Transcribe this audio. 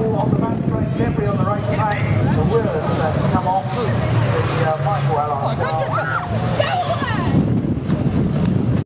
Paul Osman, Greg Debris on the right side. The words uh, come off the uh, Michael Allard.